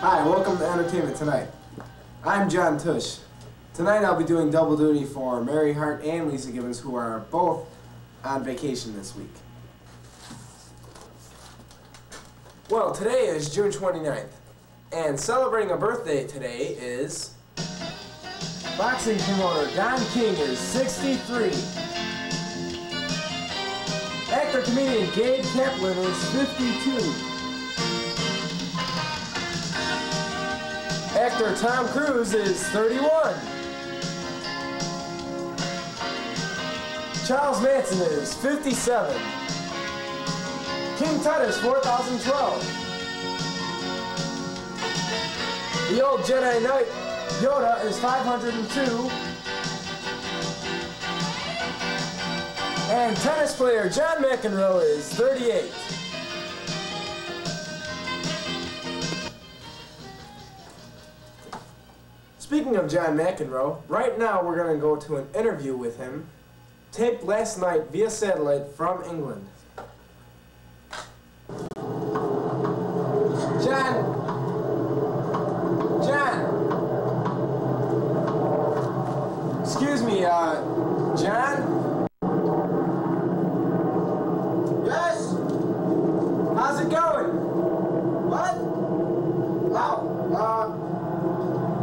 Hi, welcome to Entertainment Tonight. I'm John Tesh. Tonight I'll be doing double duty for Mary Hart and Leeza Gibbons, who are both on vacation this week. Well, today is June 29th, and celebrating a birthday today is boxing promoter Don King is 63. Actor comedian Gabe Kaplan is 52. Actor Tom Cruise is 31. Charles Manson is 57. King Tut is 4012. The old Jedi Knight Yoda is 502. And tennis player John McEnroe is 38. Speaking of John McEnroe, right now we're going to go to an interview with him, taped last night via satellite from England. John! John! Excuse me, uh, John? Yes? How's it going? What? Oh, uh,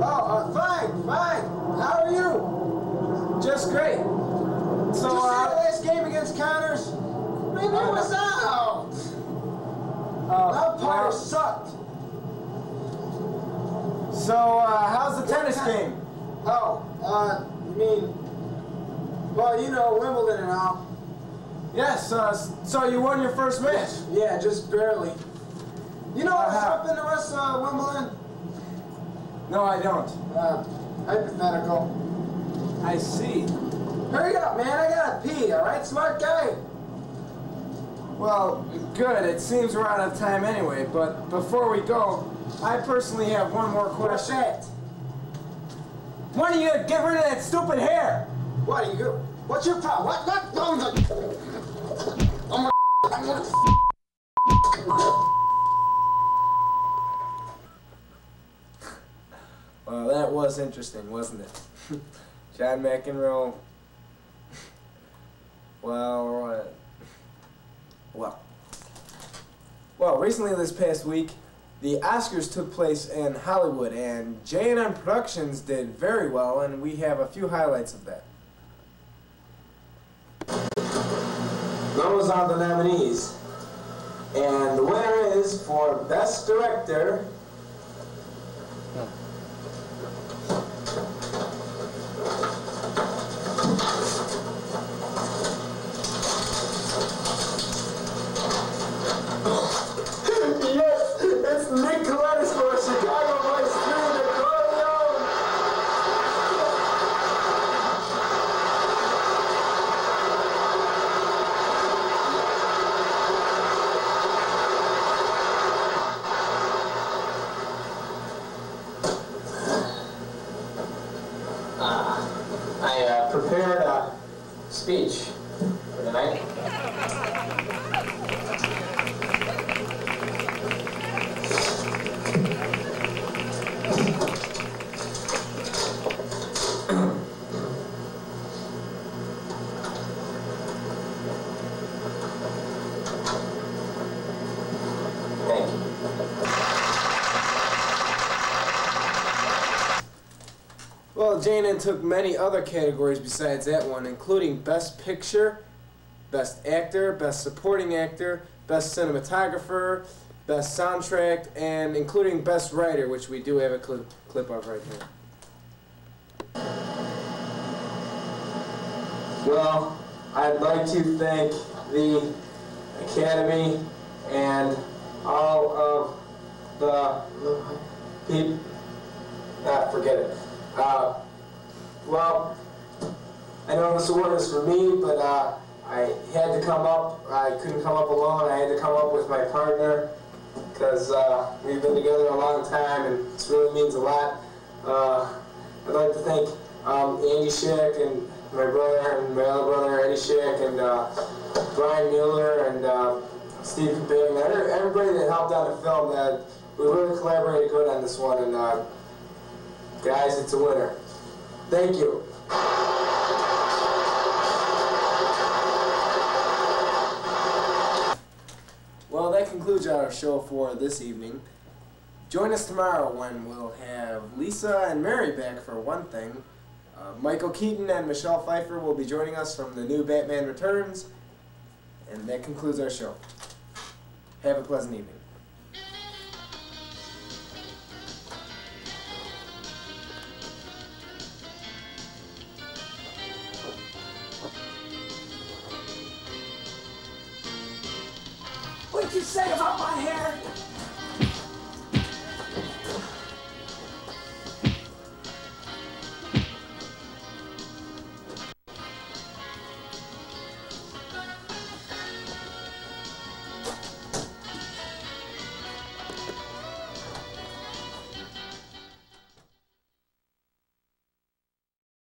oh, uh, fine, fine. How are you? Just great. Did So, you see the uh, last game against Connors? Maybe it was out. uh, Umpire well, sucked. so, uh, how's the tennis game? Oh, uh, you mean, well, you know, Wimbledon and all. Yes, uh, so you won your first match. Yeah, just barely. You know what's Uh-huh. up in the rest of Wimbledon? No, I don't. Uh, hypothetical. I see. Hurry up, man. I gotta pee, all right? Smart guy. Well, good. It seems we're out of time anyway, but before we go, I personally have one more What's question. that? When are you gonna get rid of that stupid hair? What are you? What's your problem? What? What? No, no. I'm gonna. I'm gonna. Well, that was interesting, wasn't it? John McEnroe. Well, uh, well. Well, recently this past week, the Oscars took place in Hollywood, and J&N Productions did very well, and we have a few highlights of that. Those are the nominees. And the winner is for Best Director. I uh, prepared a speech for tonight. J&N took many other categories besides that one, including Best Picture, Best Actor, Best Supporting Actor, Best Cinematographer, Best Soundtrack, and including Best Writer, which we do have a clip, clip of right here. Well, I'd like to thank the Academy and all of the people. Ah, forget it. Uh, well, I know this award is for me, but uh, I had to come up. I couldn't come up alone. I had to come up with my partner because uh, we've been together a long time, and this really means a lot. Uh, I'd like to thank um, Andy Schick and my brother and my other brother Eddie Schick and uh, Brian Mueller and uh, Steve Bing, everybody that helped on the film. That we really collaborated good on this one, and uh, guys, it's a winner. Thank you. Well, that concludes our show for this evening. Join us tomorrow when we'll have Lisa and Mary back for one thing. Uh, Michael Keaton and Michelle Pfeiffer will be joining us from the new Batman Returns. And that concludes our show. Have a pleasant evening. say about my hair?